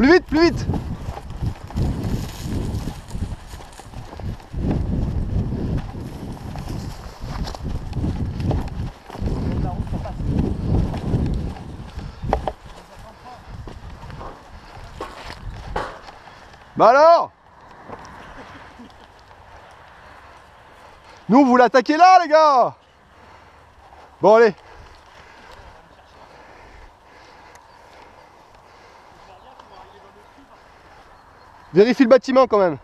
Plus vite, plus vite. Bah alors? Nous, vous l'attaquez là, les gars? Bon, allez Vérifie le bâtiment quand même.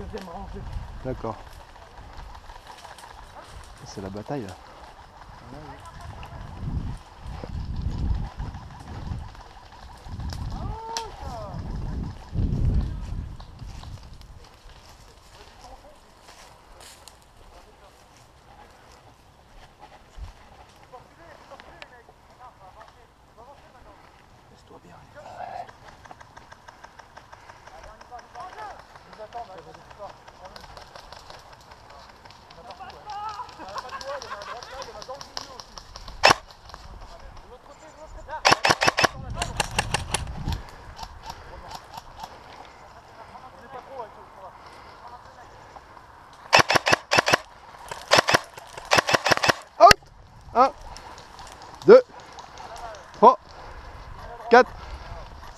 Deuxième rangée. D'accord. C'est la bataille là. Laisse-toi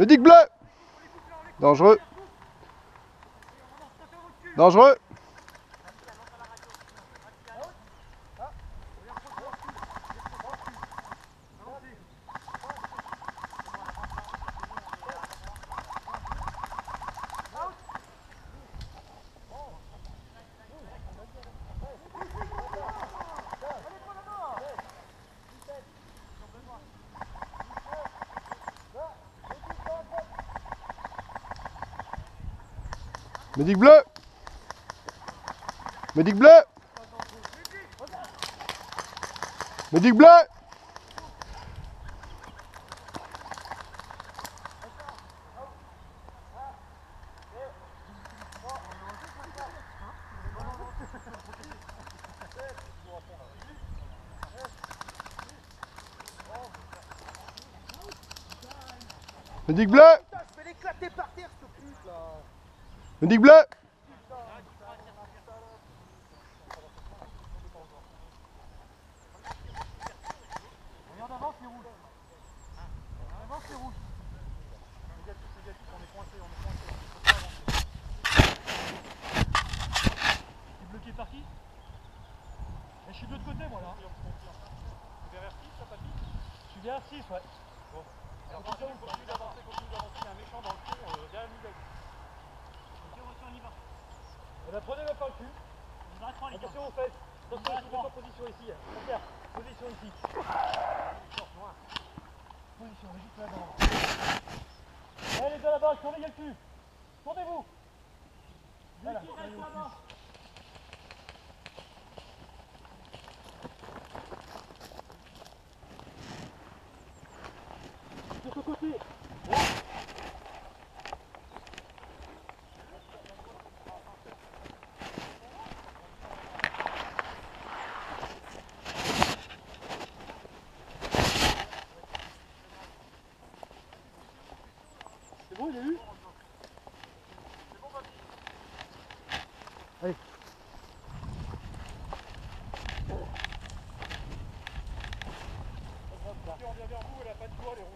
Médic bleu. Dangereux. Dangereux Médic bleu. Médic bleu. Médic bleu. Médic bleu Médic bleu Je suis de l'autre côté, moi là. Vers 6, ça, papy Je suis vers 6, ouais. Bon. Alors, continue, continue d'avancer, continue d'avancer. Il y a un méchant dans le fond, euh, derrière nous, là. Ok, on y va. Eh ben, prenez-le par le cul. Attention aux fesses. Attention, je mets en position ici. Pierre, position ici. Position, juste là-bas. Allez les gars là-bas, tournez le cul. Tournez-vous. Voilà, C'est bon, il a eu Allez. Si on vient vers vous, elle a pas de joie, les rouges.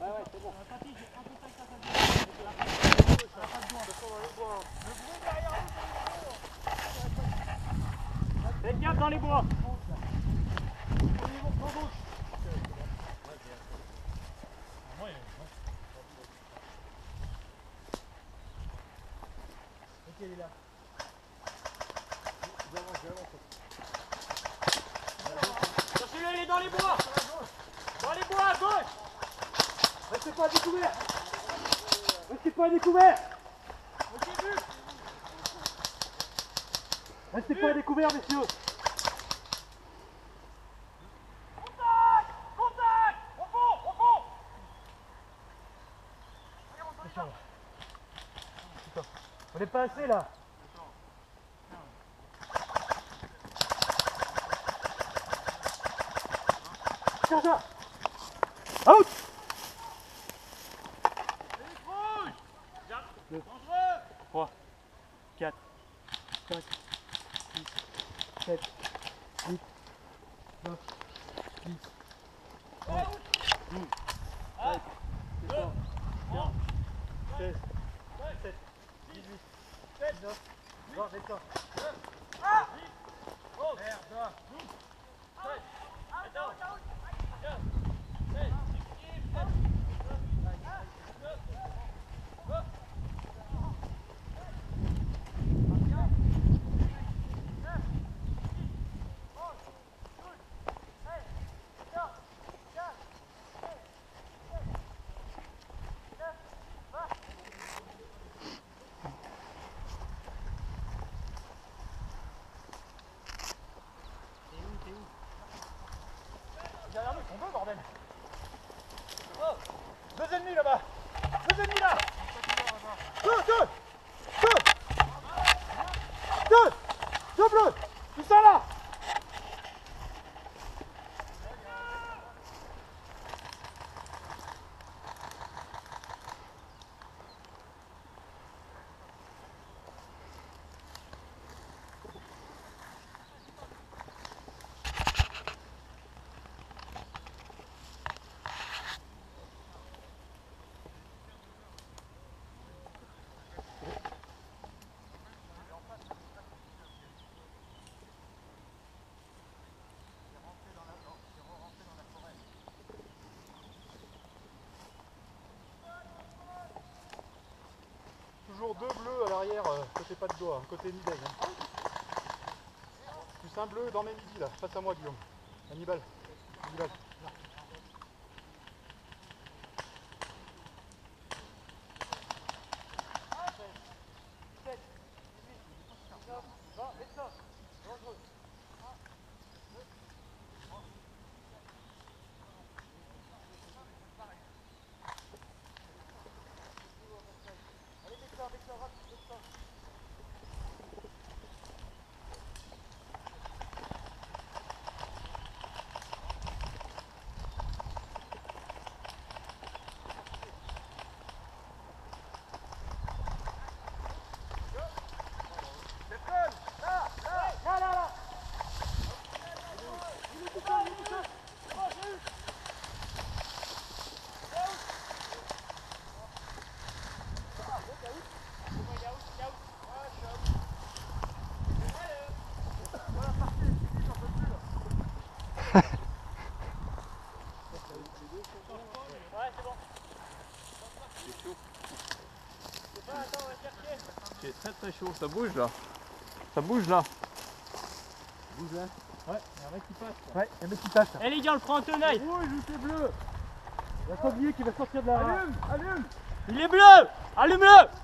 Ouais, ouais, c'est bon. Faites gaffe dans les bois Il est là. Cherchez-le, il est dans les bois. Dans les bois, à gauche. Restez pas à découvert. Restez pas à découvert. Restez pas à découvert, messieurs. Contact on est pas assez là. Out. Tout ça là pas de doigt, hein, côté Mideg. Hein. Plus un bleu dans mes midis là, face à moi Guillaume. Hannibal. C'est très très chaud, ça bouge là. Ça bouge là. Ouais, il y a un mec qui passe. Ouais, il y a un mec qui passe. Eh les gars, on le prend en tenaille Rouge ou c'est bleu Il y a Sanglier qui va sortir de la. Allume Allume Il est bleu Allume-le